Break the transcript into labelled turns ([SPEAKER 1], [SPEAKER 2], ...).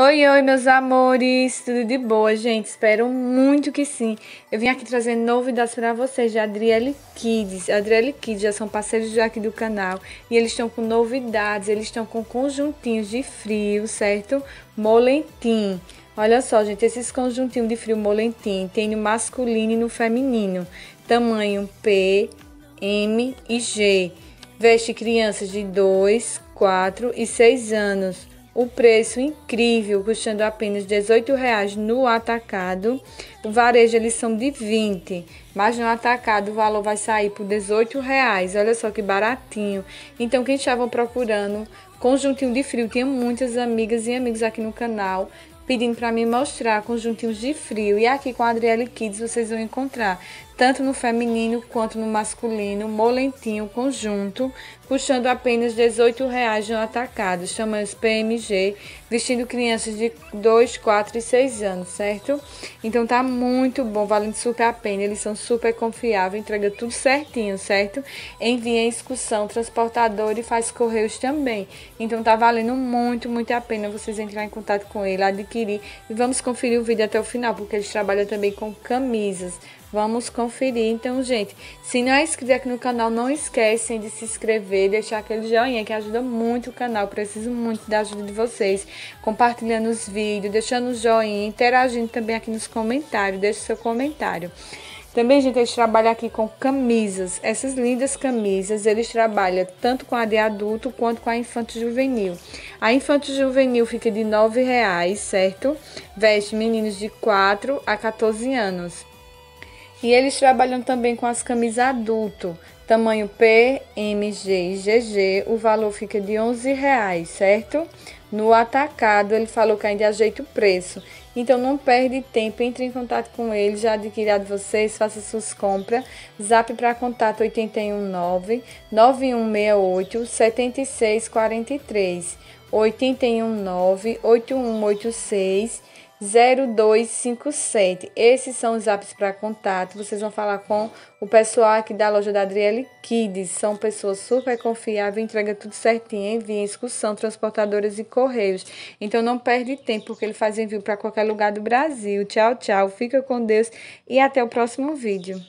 [SPEAKER 1] Oi, oi, meus amores, tudo de boa, gente? Espero muito que sim. Eu vim aqui trazendo novidades para vocês de Adriele Kids. Adriele Kids já são parceiros aqui do canal e eles estão com novidades, eles estão com conjuntinhos de frio, certo? Molentim. Olha só, gente, esses conjuntinhos de frio molentim tem no masculino e no feminino, tamanho P, M e G. Veste crianças de 2, 4 e 6 anos o preço incrível, custando apenas R$18,00 no atacado. O varejo eles são de 20, mas no atacado o valor vai sair por R$18,00. Olha só que baratinho. Então quem estava procurando conjuntinho de frio, tinha muitas amigas e amigos aqui no canal pedindo para me mostrar conjuntinhos de frio. E aqui com a Adriele Kids vocês vão encontrar tanto no feminino quanto no masculino, molentinho conjunto, custando apenas R$18,00 no atacado, tamanhos PMG, vestindo crianças de 2, 4 e 6 anos, certo? Então tá muito bom, valendo super a pena, eles são super confiáveis, entrega tudo certinho, certo? Envia em excursão, transportador e faz correios também. Então tá valendo muito, muito a pena vocês entrar em contato com ele, adquirir e vamos conferir o vídeo até o final, porque eles trabalham também com camisas. Vamos conferir. Então, gente, se não é inscrito aqui no canal, não esquecem de se inscrever, deixar aquele joinha que ajuda muito o canal. Preciso muito da ajuda de vocês, compartilhando os vídeos, deixando o joinha, interagindo também aqui nos comentários. Deixe seu comentário. Também, gente, eles trabalham aqui com camisas. Essas lindas camisas, eles trabalham tanto com a de adulto quanto com a infanto juvenil. A infanto juvenil fica de R$ reais, certo? Veste meninos de 4 a 14 anos. E eles trabalham também com as camisas adulto, tamanho P, M, G e GG. O valor fica de 11 reais, certo? No atacado, ele falou que ainda ajeita o preço. Então, não perde tempo, entre em contato com ele, já adquirido vocês, faça suas compras. Zap para contato 819 9168 7643 819 8186 0257. Esses são os apps para contato. Vocês vão falar com o pessoal aqui da loja da Adriele Kids. São pessoas super confiáveis, entrega tudo certinho, envia excursão, transportadoras e correios. Então não perde tempo, porque ele faz envio para qualquer lugar do Brasil. Tchau, tchau. Fica com Deus e até o próximo vídeo.